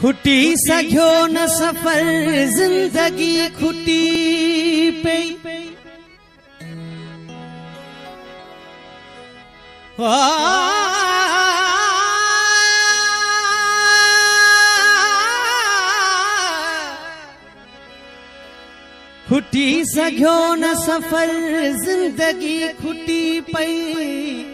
खुटी सघियो न सफ़र ज़िंदगी खुटी पई खुटी सघियो न सफ़र ज़िंदगी खुटी पई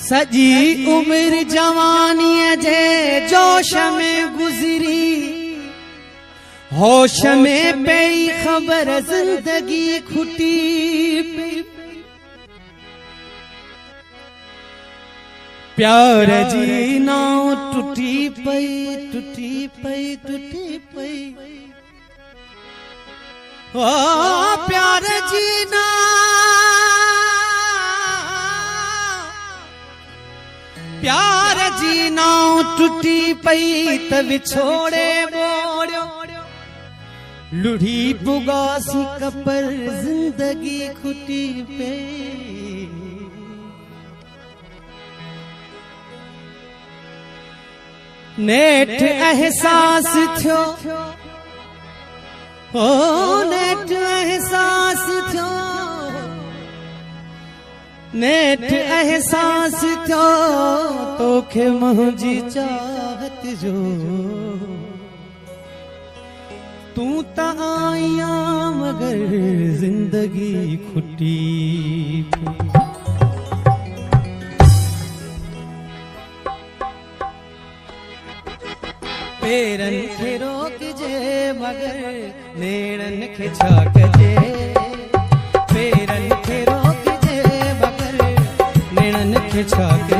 सॼी उमिरि जवानीअ जे जोश में गुज़री। होश में पई ख़बर ज़िंदगी खुटी। प्यार जी नाव टुटी पई टुटी पई टुटी पई। जी नाव टुटी पई त विछोड़े बोड़ियो लुढ़ी बुगासी कपर ज़िंदगी खुटी पे। नेठ एहसास थियो। ओ नेठ एहसास नेठ एहसास थियो तोखे मुंहिंजी चाहत जो। तूं त आया मगर ज़िंदगी खुटी। पेरनि खे रोकजे मगर नेड़नि खे छा कजे नेड़नि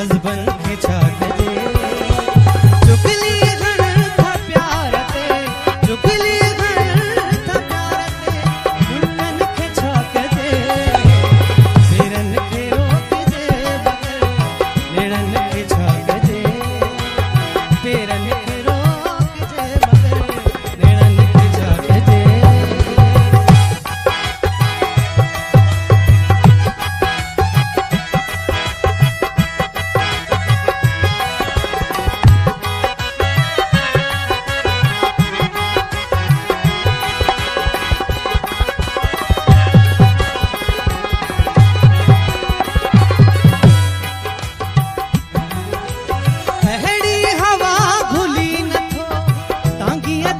husband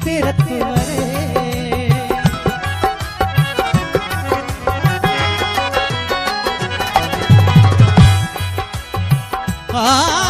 तांगीअ ते रत आ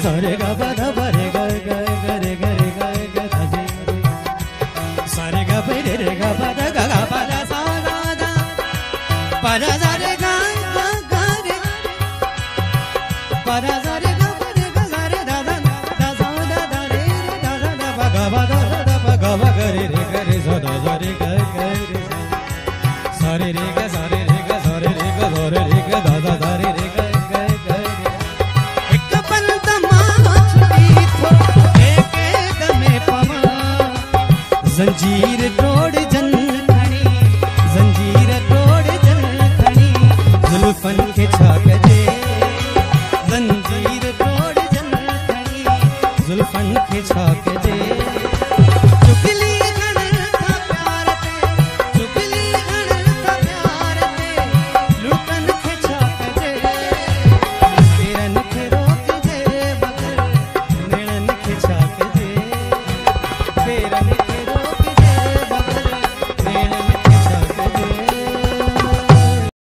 ग सारे ग ब ध बरे ग ग ग रे ग रे ग ग ध जे रे। सारे ग ब रे रे ग ब ध ग ग प ध सा धा धा प ध ध रे ग ग ग रे प ध ध रे ग प रे ग ग रे ध ध ध सा ध ध रे रे ध ध ध प ग ब ध ध ध प ग ब ग रे रे ग रे स ध ध रे ग ग रे सा। सा रे रे ग सा रे रे ग सा रे रे ग सा रे रे ग